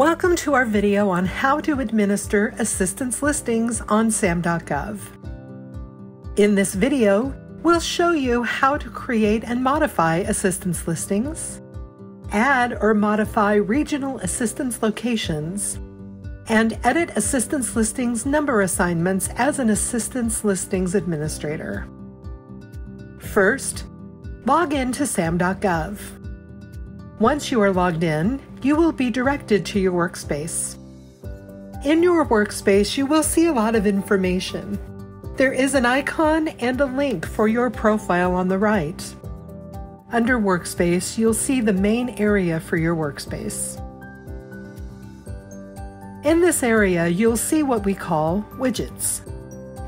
Welcome to our video on how to administer assistance listings on SAM.gov. In this video, we'll show you how to create and modify assistance listings, add or modify regional assistance locations, and edit assistance listings number assignments as an assistance listings administrator. First, log in to SAM.gov. Once you are logged in, you will be directed to your workspace. In your workspace, you will see a lot of information. There is an icon and a link for your profile on the right. Under Workspace, you'll see the main area for your workspace. In this area, you'll see what we call widgets.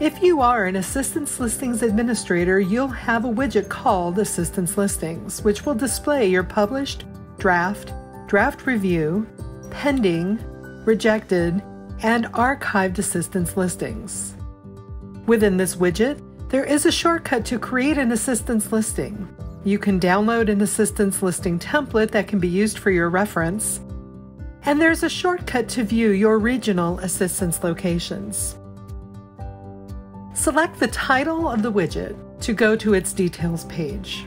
If you are an Assistance Listings Administrator, you'll have a widget called Assistance Listings, which will display your published, draft, draft review, pending, rejected, and archived assistance listings. Within this widget, there is a shortcut to create an assistance listing. You can download an assistance listing template that can be used for your reference, and there's a shortcut to view your regional assistance locations. Select the title of the widget to go to its details page.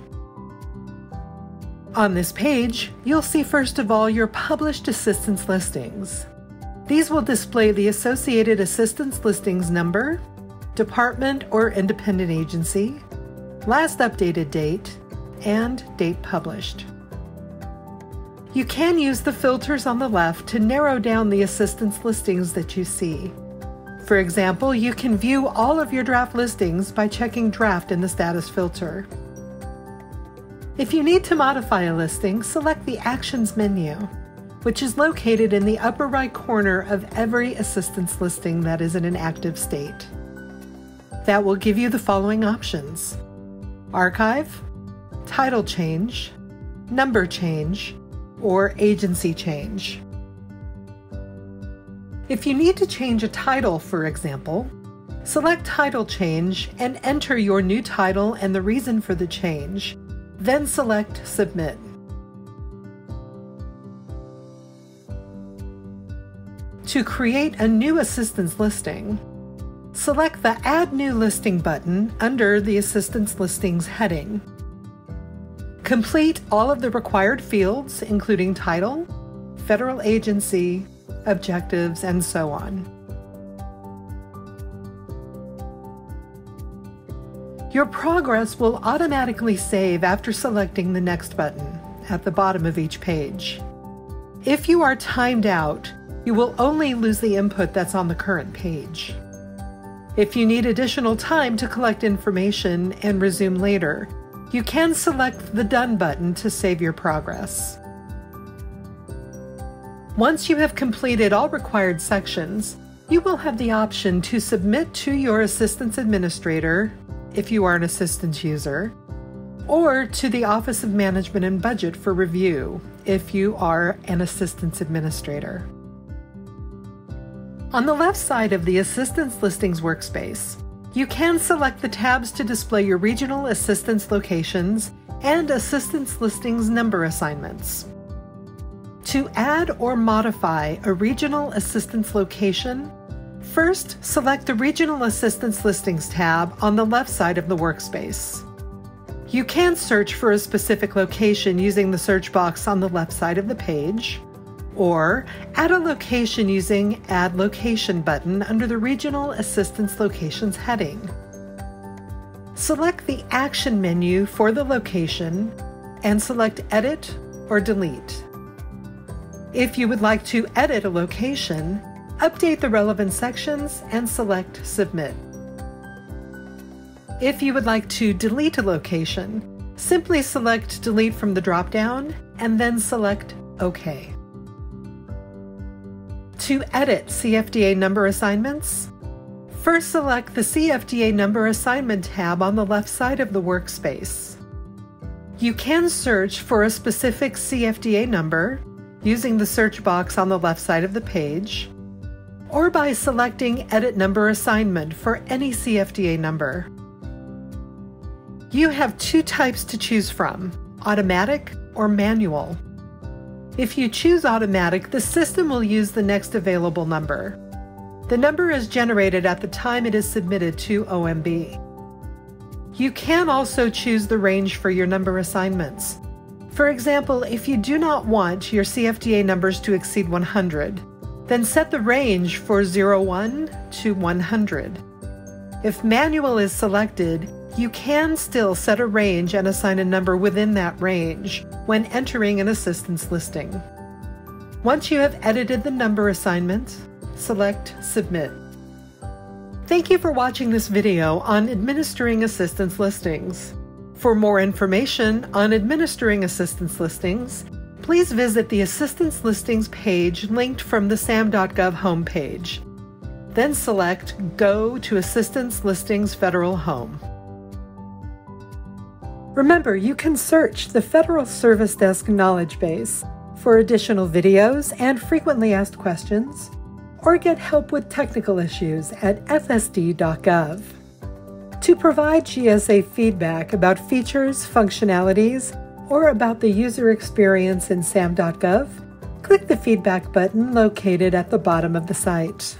On this page, you'll see first of all your published assistance listings. These will display the associated assistance listings number, department or independent agency, last updated date, and date published. You can use the filters on the left to narrow down the assistance listings that you see. For example, you can view all of your draft listings by checking Draft in the status filter. If you need to modify a listing, select the Actions menu, which is located in the upper right corner of every assistance listing that is in an active state. That will give you the following options Archive, Title Change, Number Change, or Agency Change. If you need to change a title, for example, select Title Change and enter your new title and the reason for the change then select Submit. To create a new assistance listing, select the Add New Listing button under the Assistance Listings heading. Complete all of the required fields, including title, federal agency, objectives, and so on. Your progress will automatically save after selecting the Next button at the bottom of each page. If you are timed out, you will only lose the input that's on the current page. If you need additional time to collect information and resume later, you can select the Done button to save your progress. Once you have completed all required sections, you will have the option to submit to your Assistance Administrator if you are an assistance user, or to the Office of Management and Budget for review if you are an assistance administrator. On the left side of the Assistance Listings workspace, you can select the tabs to display your regional assistance locations and assistance listings number assignments. To add or modify a regional assistance location, First, select the Regional Assistance Listings tab on the left side of the workspace. You can search for a specific location using the search box on the left side of the page, or add a location using Add Location button under the Regional Assistance Locations heading. Select the Action menu for the location and select Edit or Delete. If you would like to edit a location, Update the relevant sections and select Submit. If you would like to delete a location, simply select Delete from the dropdown and then select OK. To edit CFDA number assignments, first select the CFDA number assignment tab on the left side of the workspace. You can search for a specific CFDA number using the search box on the left side of the page or by selecting Edit Number Assignment for any CFDA number. You have two types to choose from automatic or manual. If you choose automatic, the system will use the next available number. The number is generated at the time it is submitted to OMB. You can also choose the range for your number assignments. For example, if you do not want your CFDA numbers to exceed 100, then set the range for 01 to 100. If manual is selected, you can still set a range and assign a number within that range when entering an assistance listing. Once you have edited the number assignment, select Submit. Thank you for watching this video on administering assistance listings. For more information on administering assistance listings, please visit the Assistance Listings page linked from the SAM.gov homepage. Then select Go to Assistance Listings Federal Home. Remember, you can search the Federal Service Desk Knowledge Base for additional videos and frequently asked questions, or get help with technical issues at fsd.gov. To provide GSA feedback about features, functionalities, or about the user experience in SAM.gov, click the feedback button located at the bottom of the site.